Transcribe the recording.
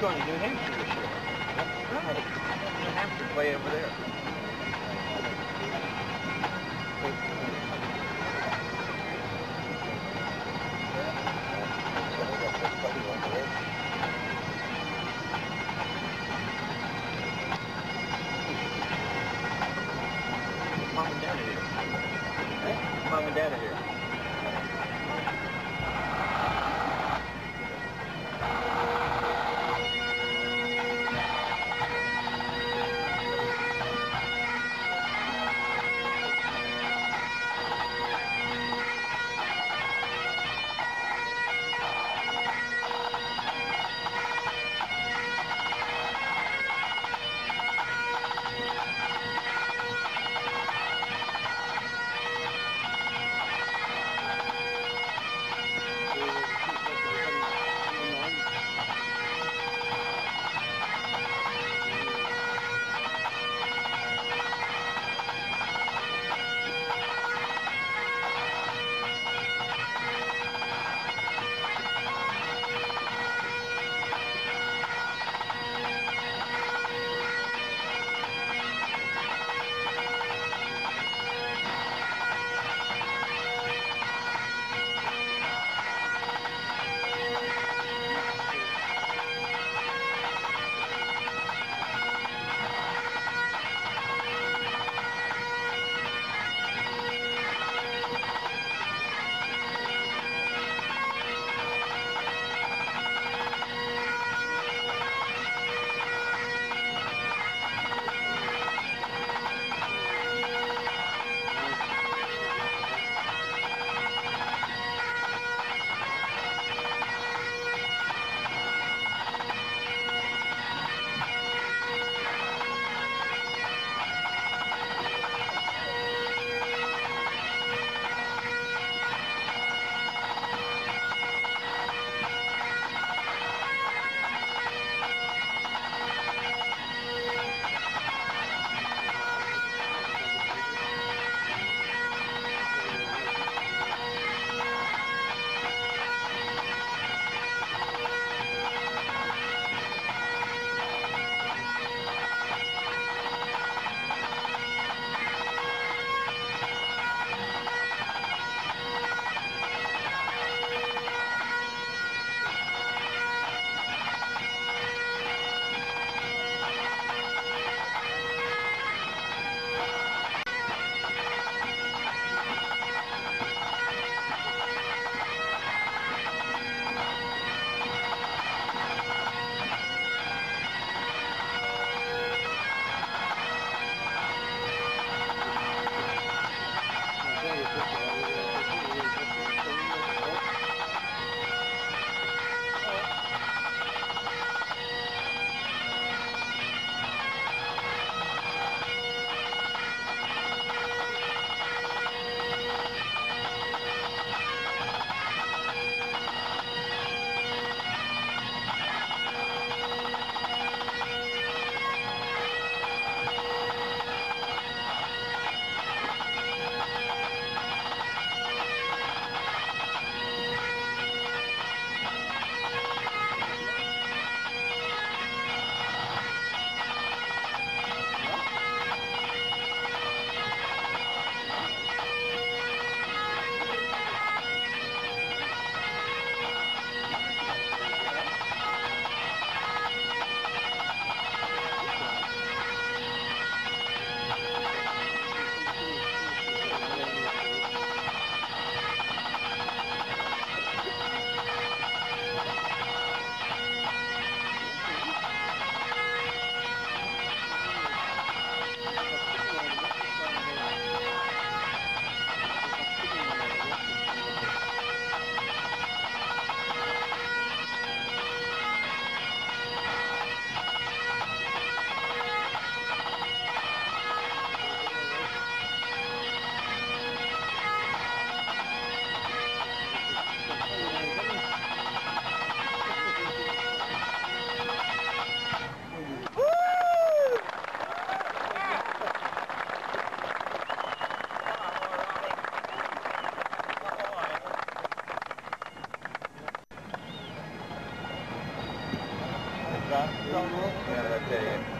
You're going to New Hampshire this year. Right. New Hampshire's way over there. Mom and Dad are here. Mom and Dad are here. Gracias.